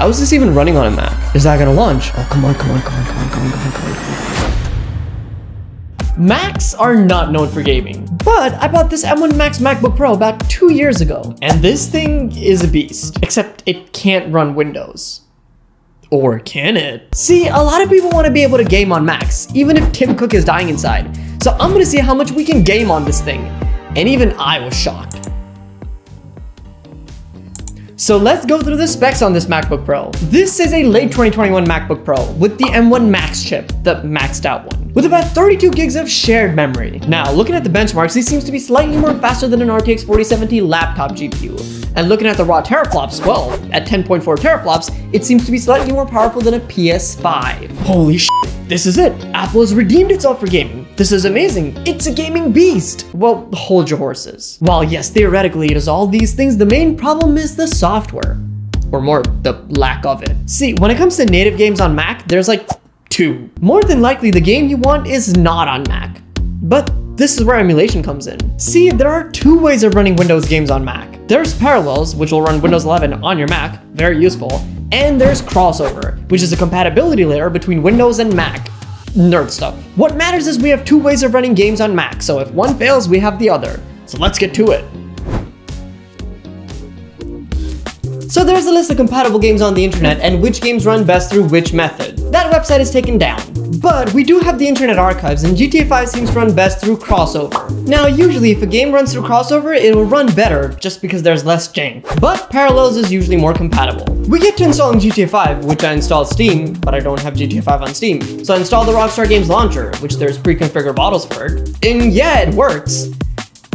How is this even running on a Mac? Is that gonna launch? Oh, come on, come on, come on, come on, come on, come on. Come on. Macs are not known for gaming, but I bought this M1 Max MacBook Pro about two years ago, and this thing is a beast, except it can't run Windows. Or can it? See, a lot of people want to be able to game on Macs, even if Tim Cook is dying inside. So I'm gonna see how much we can game on this thing. And even I was shocked. So let's go through the specs on this MacBook Pro. This is a late 2021 MacBook Pro with the M1 Max chip, the maxed out one, with about 32 gigs of shared memory. Now, looking at the benchmarks, this seems to be slightly more faster than an RTX 4070 laptop GPU. And looking at the raw teraflops, well, at 10.4 teraflops, it seems to be slightly more powerful than a PS5. Holy shit, this is it. Apple has redeemed itself for gaming. This is amazing. It's a gaming beast. Well, hold your horses. While yes, theoretically it is all these things, the main problem is the software. Or more, the lack of it. See, when it comes to native games on Mac, there's like two. More than likely, the game you want is not on Mac. But this is where emulation comes in. See, there are two ways of running Windows games on Mac. There's Parallels, which will run Windows 11 on your Mac, very useful, and there's Crossover, which is a compatibility layer between Windows and Mac nerd stuff. What matters is we have two ways of running games on Mac, so if one fails, we have the other. So let's get to it. So there's a list of compatible games on the internet and which games run best through which method. That website is taken down. But we do have the Internet Archives and GTA 5 seems to run best through crossover. Now usually if a game runs through crossover, it will run better just because there's less jank. But Parallels is usually more compatible. We get to installing GTA 5, which I installed Steam, but I don't have GTA 5 on Steam. So I installed the Rockstar Games launcher, which there's pre-configured bottles for. And yeah, it works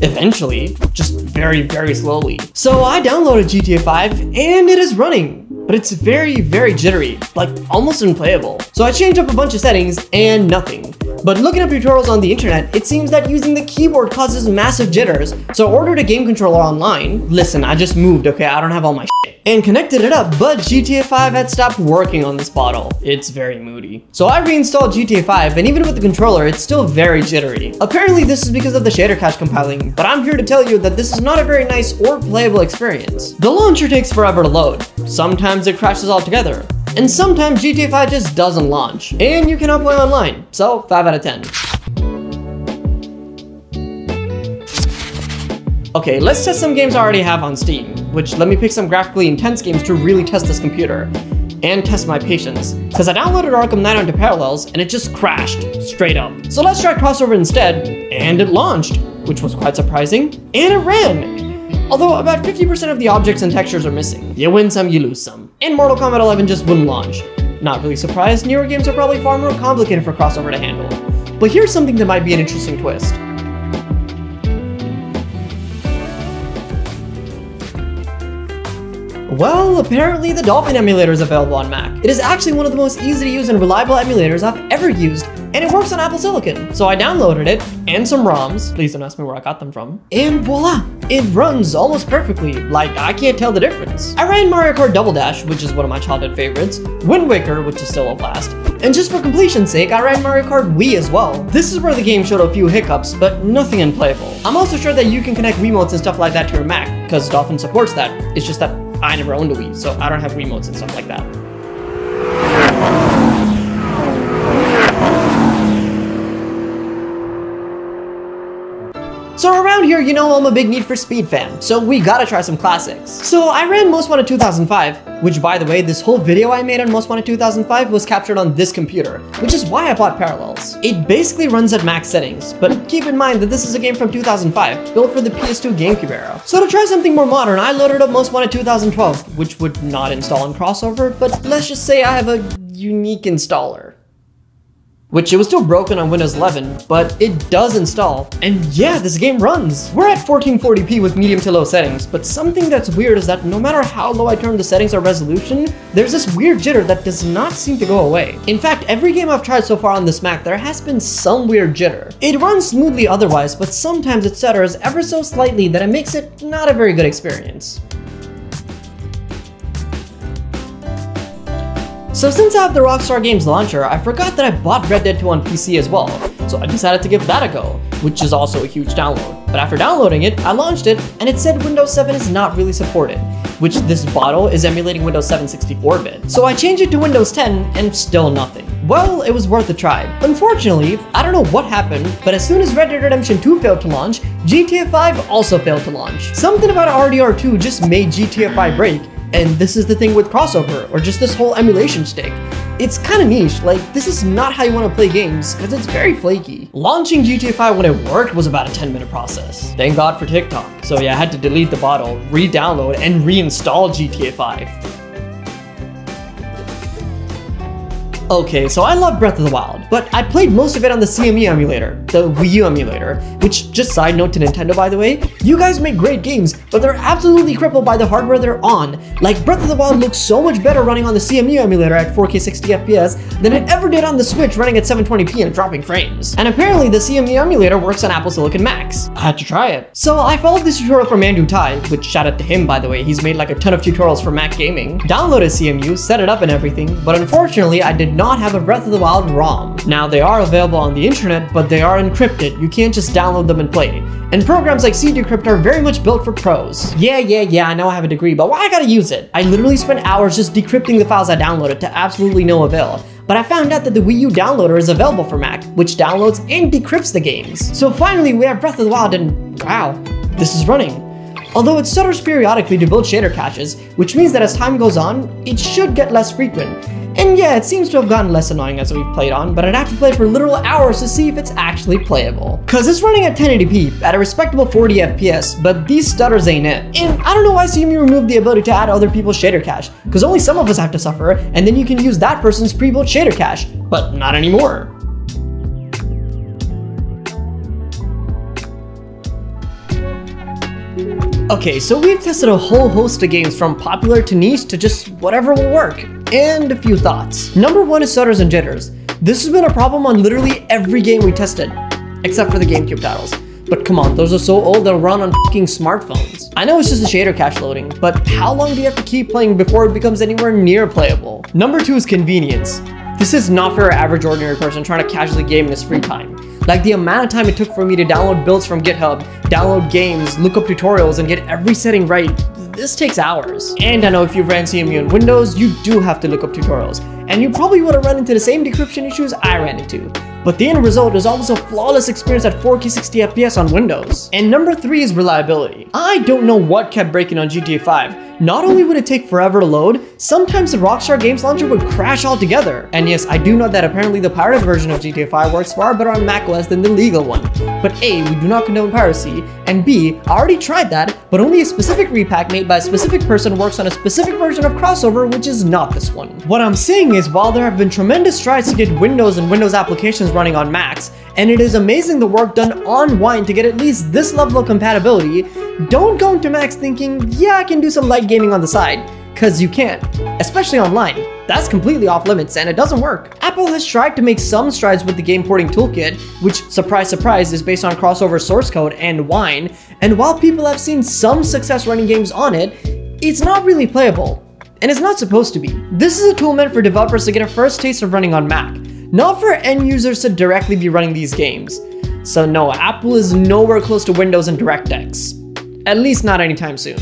eventually, just very, very slowly. So I downloaded GTA 5 and it is running, but it's very, very jittery, like almost unplayable. So I changed up a bunch of settings and nothing. But looking up tutorials on the internet, it seems that using the keyboard causes massive jitters, so I ordered a game controller online. Listen, I just moved, okay? I don't have all my shit. And connected it up, but GTA 5 had stopped working on this bottle. It's very moody. So I reinstalled GTA 5, and even with the controller, it's still very jittery. Apparently this is because of the shader cache compiling, but I'm here to tell you that this is not a very nice or playable experience. The launcher takes forever to load. Sometimes it crashes altogether. And sometimes GTA 5 just doesn't launch. And you cannot play online, so 5 out of 10. Okay, let's test some games I already have on Steam, which let me pick some graphically intense games to really test this computer. And test my patience, because I downloaded Arkham Knight onto Parallels and it just crashed, straight up. So let's try Crossover instead, and it launched, which was quite surprising, and it ran. Although about 50% of the objects and textures are missing. You win some, you lose some. And Mortal Kombat 11 just wouldn't launch. Not really surprised, newer games are probably far more complicated for crossover to handle. But here's something that might be an interesting twist. Well, apparently the Dolphin emulator is available on Mac. It is actually one of the most easy to use and reliable emulators I've ever used, and it works on Apple Silicon. So I downloaded it, and some ROMs, please don't ask me where I got them from, and voila! It runs almost perfectly, like I can't tell the difference. I ran Mario Kart Double Dash, which is one of my childhood favorites, Wind Waker, which is still a blast, and just for completion's sake, I ran Mario Kart Wii as well. This is where the game showed a few hiccups, but nothing unplayable. I'm also sure that you can connect Wiimotes and stuff like that to your Mac, because Dolphin supports that. It's just that I never owned a Wii, so I don't have remotes and stuff like that. So around here, you know I'm a big Need for Speed fan, so we gotta try some classics. So I ran Most Wanted 2005, which by the way, this whole video I made on Most Wanted 2005 was captured on this computer, which is why I bought Parallels. It basically runs at max settings, but keep in mind that this is a game from 2005, built for the PS2 GameCube era. So to try something more modern, I loaded up Most Wanted 2012, which would not install in crossover, but let's just say I have a unique installer which it was still broken on Windows 11, but it does install. And yeah, this game runs. We're at 1440p with medium to low settings, but something that's weird is that no matter how low I turn the settings or resolution, there's this weird jitter that does not seem to go away. In fact, every game I've tried so far on this Mac, there has been some weird jitter. It runs smoothly otherwise, but sometimes it stutters ever so slightly that it makes it not a very good experience. So since I have the Rockstar Games launcher, I forgot that I bought Red Dead 2 on PC as well, so I decided to give that a go, which is also a huge download. But after downloading it, I launched it, and it said Windows 7 is not really supported. which this bottle is emulating Windows 7 64-bit. So I changed it to Windows 10 and still nothing. Well, it was worth a try. Unfortunately, I don't know what happened, but as soon as Red Dead Redemption 2 failed to launch, GTA 5 also failed to launch. Something about RDR2 just made GTA 5 break, and this is the thing with crossover, or just this whole emulation stick. It's kind of niche, like this is not how you want to play games, because it's very flaky. Launching GTA 5 when it worked was about a 10 minute process. Thank God for TikTok. So yeah, I had to delete the bottle, re-download, and reinstall GTA 5. Okay, so I love Breath of the Wild, but I played most of it on the Cemu emulator, the Wii U emulator, which, just side note to Nintendo by the way, you guys make great games, but they're absolutely crippled by the hardware they're on. Like, Breath of the Wild looks so much better running on the Cemu emulator at 4K 60 FPS than it ever did on the Switch running at 720p and dropping frames. And apparently the Cemu emulator works on Apple Silicon Macs. I had to try it. So I followed this tutorial from Andrew Tsai, which shout out to him by the way, he's made like a ton of tutorials for Mac gaming, downloaded Cemu, set it up and everything, but unfortunately I did not have a Breath of the Wild ROM. Now they are available on the internet, but they are encrypted. You can't just download them and play. And programs like cdecrypt are very much built for pros. Yeah, yeah, yeah, I know I have a degree, but why I gotta use it? I literally spent hours just decrypting the files I downloaded to absolutely no avail but I found out that the Wii U downloader is available for Mac, which downloads and decrypts the games. So finally we have Breath of the Wild and wow, this is running. Although it stutters periodically to build shader caches, which means that as time goes on, it should get less frequent. And yeah, it seems to have gotten less annoying as we've played on, but I'd have to play for literal hours to see if it's actually playable. Cause it's running at 1080p at a respectable 40 FPS, but these stutters ain't it. And I don't know why Cemu removed the ability to add other people's shader cache, cause only some of us have to suffer, and then you can use that person's pre-built shader cache, but not anymore. Okay, so we've tested a whole host of games from popular to niche to just whatever will work, and a few thoughts. Number one is stutters and jitters. This has been a problem on literally every game we tested, except for the GameCube titles. But come on, those are so old they'll run on fucking smartphones. I know it's just a shader cache loading, but how long do you have to keep playing before it becomes anywhere near playable? Number two is convenience. This is not for your average ordinary person trying to casually game in his free time. Like the amount of time it took for me to download builds from GitHub, download games, look up tutorials, and get every setting right, this takes hours. And I know if you've ran Cemu in Windows, you do have to look up tutorials. And you probably would have run into the same decryption issues I ran into. But the end result is almost a flawless experience at 4K 60 FPS on Windows. And number 3 is reliability. I don't know what kept breaking on GTA 5, not only would it take forever to load, sometimes the Rockstar Games Launcher would crash altogether. And yes, I do know that apparently the pirated version of GTA 5 works far better on macOS than the legal one. But A, we do not condone piracy, and B, I already tried that, but only a specific repack made by a specific person works on a specific version of Crossover, which is not this one. What I'm saying is while there have been tremendous strides to get Windows and Windows applications running on Macs, and it is amazing the work done on Wine to get at least this level of compatibility, don't go into Macs thinking, yeah, I can do some light gaming on the side, cause you can't, especially online. That's completely off limits and it doesn't work. Apple has tried to make some strides with the game porting toolkit, which, surprise surprise, is based on crossover source code and Wine, and while people have seen some success running games on it, it's not really playable. And it's not supposed to be. This is a tool meant for developers to get a first taste of running on Mac, not for end users to directly be running these games. So no, Apple is nowhere close to Windows and DirectX. At least not anytime soon.